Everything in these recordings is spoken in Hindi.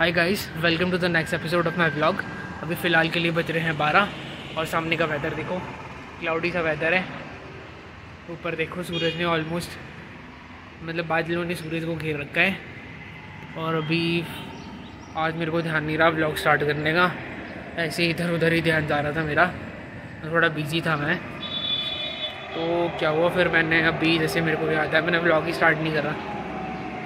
Hi guys welcome to the next episode of my blog अभी फ़िलहाल के लिए बज रहे हैं बारह और सामने का वेदर देखो। क्लाउडी सा वेदर है। ऊपर देखो, सूरज ने ऑलमोस्ट मतलब बादलों ने सूरज को घेर रखा है। और अभी आज मेरे को ध्यान नहीं रहा ब्लॉग स्टार्ट करने का। ऐसे इधर उधर ही ध्यान जा रहा था मेरा। थोड़ा बिज़ी था मैं। तो क्या हुआ फिर मैंने अभी, जैसे मेरे को याद है, मैंने ब्लॉग ही स्टार्ट नहीं करा।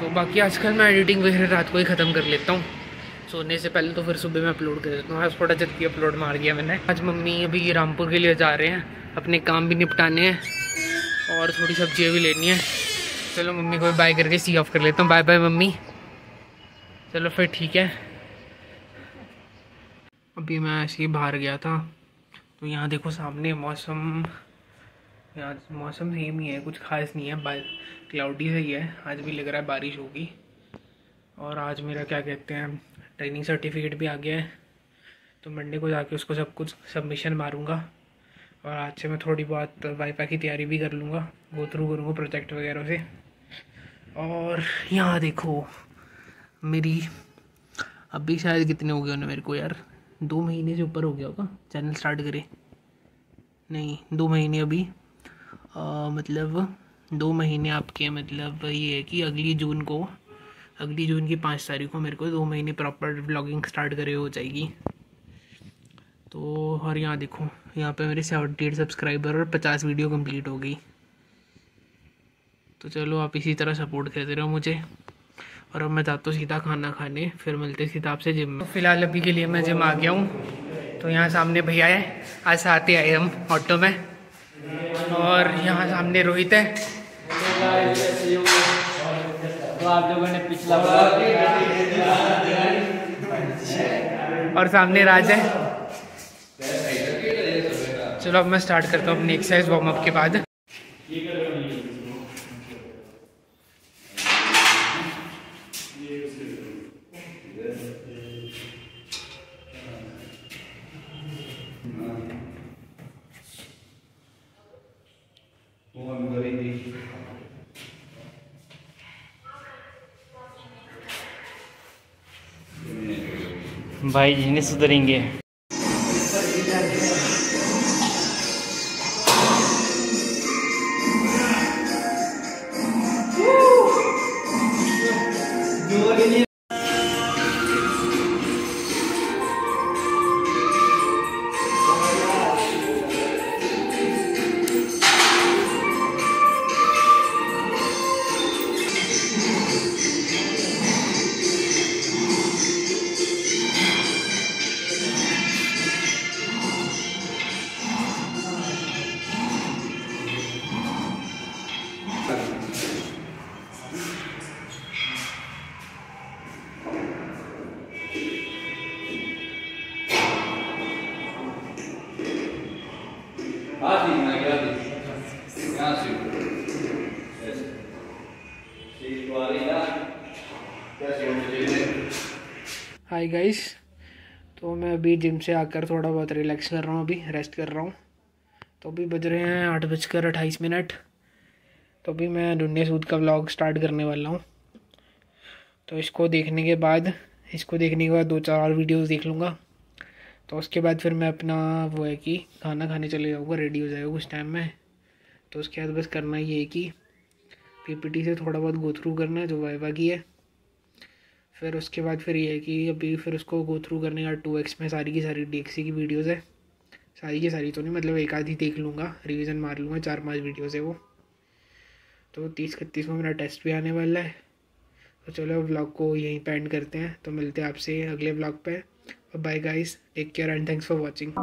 तो बाकी आजकल मैं एडिटिंग वगैरह रात को ही ख़त्म कर लेता हूँ। सोने से पहले तो फिर सुबह में अपलोड कर देता हूँ। आज थोड़ा जल्दी अपलोड मार दिया मैंने। आज मम्मी अभी रामपुर के लिए जा रहे हैं। अपने काम भी निपटाने हैं और थोड़ी सब्ज़ियाँ भी लेनी है। चलो मम्मी को बाय करके सी ऑफ़ कर लेता हूँ। Bye bye mummy. चलो फिर ठीक है। अभी मैं ऐसे ही बाहर गया था। तो यहाँ देखो सामने मौसम। यहाँ मौसम सेम ही है, कुछ खास नहीं है। क्लाउडी सही है आज भी लग रहा है बारिश होगी। और आज मेरा क्या कहते हैं? ट्रेनिंग सर्टिफिकेट भी आ गया है। तो मंडे को जाके उसको सब कुछ सबमिशन मारूँगा। और आज से मैं थोड़ी बहुत वाईफाई की तैयारी भी कर लूँगा गो थ्रू करूँगा प्रोजेक्ट वगैरह से। और यहाँ देखो मेरी अभी शायद कितने हो गए उन्हें मेरे को यार दो महीने से ऊपर हो गया होगा चैनल स्टार्ट करे। नहीं दो महीने अभी। आ, मतलब दो महीने आपके मतलब ये है कि अगली जून को अगली जून की पाँच तारीख को मेरे को दो महीने प्रॉपर ब्लॉगिंग स्टार्ट करे हो जाएगी। तो और यहाँ देखो, यहाँ पे मेरे सेवेंटी एट सब्सक्राइबर और पचास वीडियो कंप्लीट हो गई। तो चलो आप इसी तरह सपोर्ट करते रहो मुझे। और अब मैं जाता हूँ सीधा खाना खाने, फिर मिलते सीधा आपसे जिम में। तो फ़िलहाल अभी के लिए मैं जिम आ गया हूँ। तो यहाँ सामने भैया है, आज साथ ही आए हम ऑटो में। और यहाँ सामने रोहित है। तो आप लोगों ने पिछला और सामने राज है। चलो अब मैं स्टार्ट करता हूँ अपनी एक्सरसाइज वार्म अप के बाद। भाई हाय गाइस तो मैं अभी जिम से आकर थोड़ा बहुत रिलैक्स कर रहा हूँ अभी रेस्ट कर रहा हूँ। तो अभी बज रहे हैं आठ बजकर अट्ठाईस मिनट। तो अभी मैं ढूंढे सूद का व्लॉग स्टार्ट करने वाला हूँ। तो इसको देखने के बाद, इसको देखने के बाद दो चार और वीडियोस देख लूँगा। तो उसके बाद फिर मैं अपना वो है कि खाना खाने चले जाऊँगा रेडी हो जाएगा कुछ टाइम में। तो उसके बाद बस करना ये है कि पीपीटी से थोड़ा बहुत गो थ्रू करना है, जो वाइवा की है। फिर उसके बाद फिर ये है कि अभी फिर उसको गो थ्रू करने का टू एक्स में सारी की सारी डी की वीडियोज़ है। सारी की सारी तो नहीं मतलब एक आधी देख लूँगा रिविज़न मार लूँगा, चार पाँच वीडियोज़ है वो। तो तीस इकतीस में मेरा टेस्ट भी आने वाला है। तो चलो ब्लॉग को यहीं पे एंड करते हैं। तो मिलते हैं आपसे अगले ब्लॉग पे। Bye guys, take care and thanks for watching.